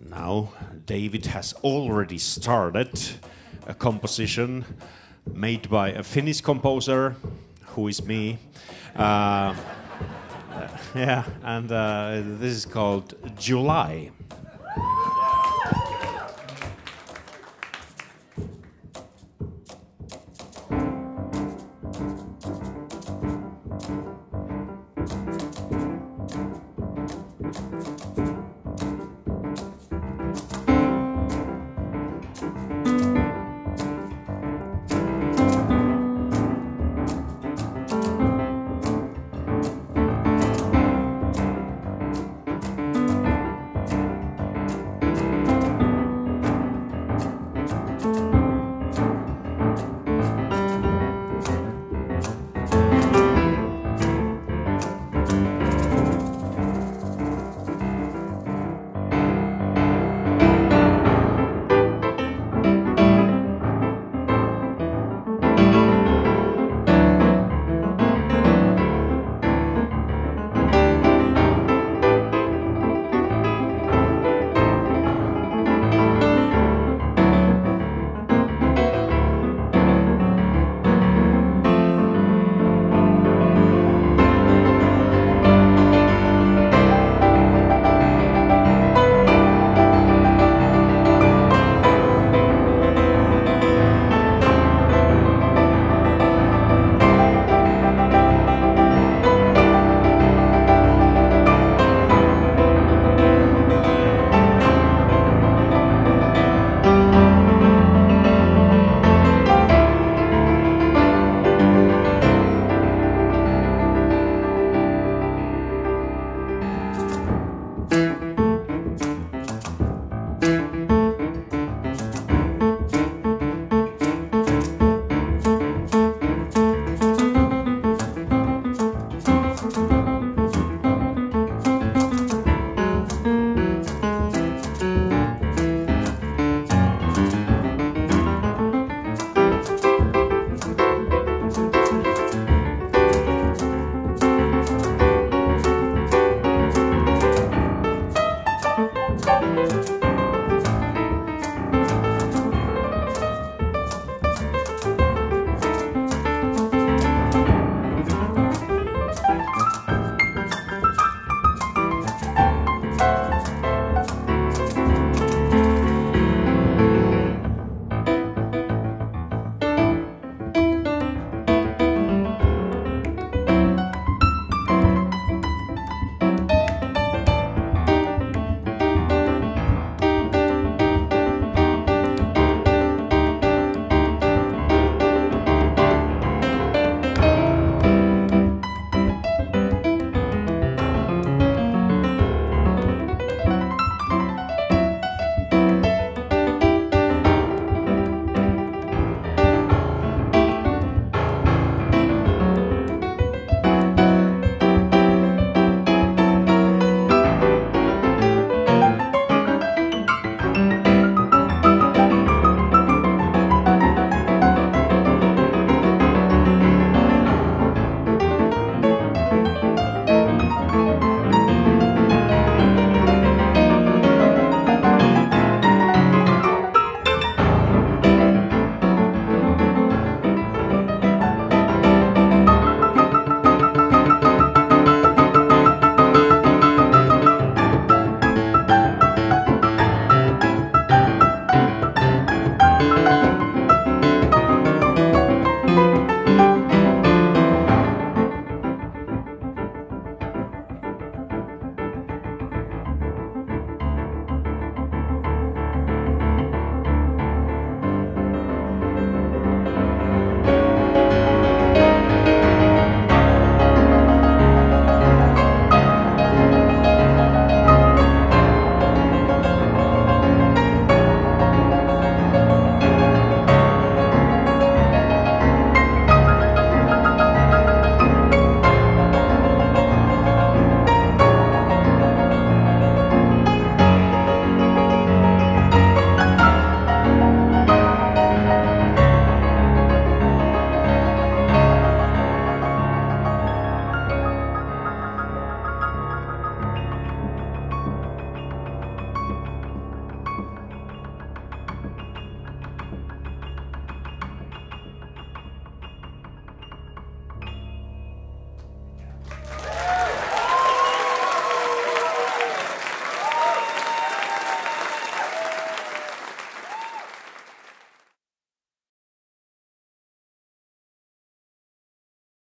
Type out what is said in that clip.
Now, David has already started a composition made by a Finnish composer, who is me. Uh, yeah, and uh, this is called July.